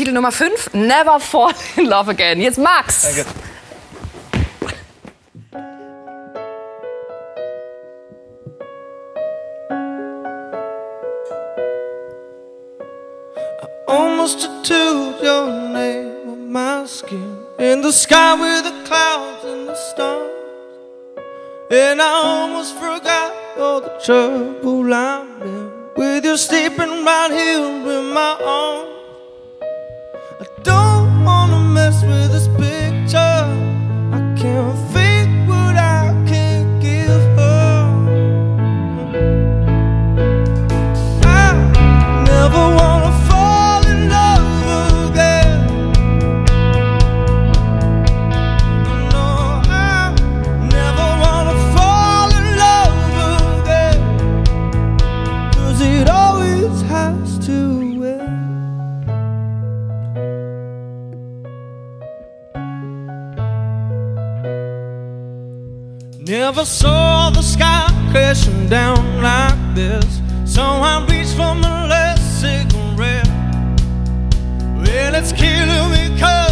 Titel Nummer 5, Never Fall in Love Again. Jetzt Max. Danke. Almost tattooed your name on my skin In the sky with the clouds and the stars And I almost forgot all the trouble I'm in With you sleeping right here in my arms Never saw the sky crashing down like this. So I reached for my last cigarette. Well, it's killing me cause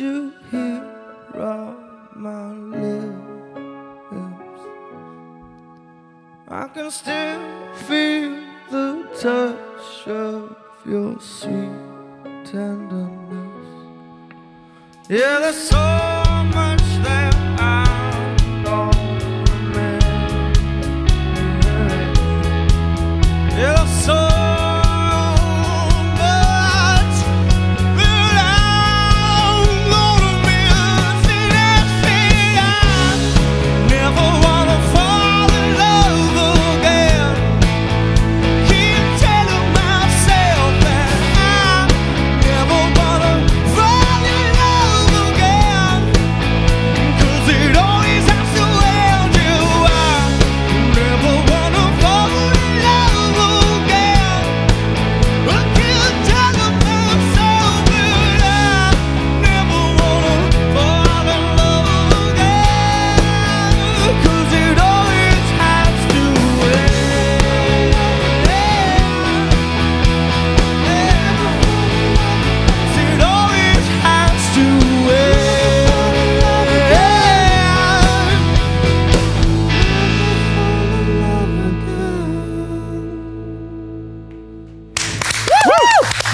you here on my lips. I can still feel the touch of your sweet tenderness. Yeah, there's so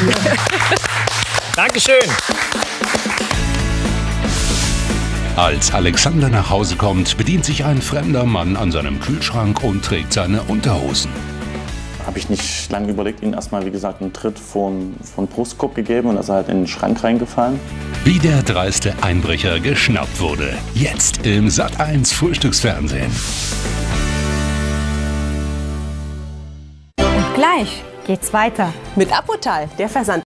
Dankeschön. Als Alexander nach Hause kommt, bedient sich ein fremder Mann an seinem Kühlschrank und trägt seine Unterhosen. Habe ich nicht lange überlegt, ihm erstmal, wie gesagt, einen Tritt von, von Brustkorb gegeben und ist er halt in den Schrank reingefallen. Wie der dreiste Einbrecher geschnappt wurde. Jetzt im Sat1 Frühstücksfernsehen. Gleich geht's weiter. Mit Apotal, der Versand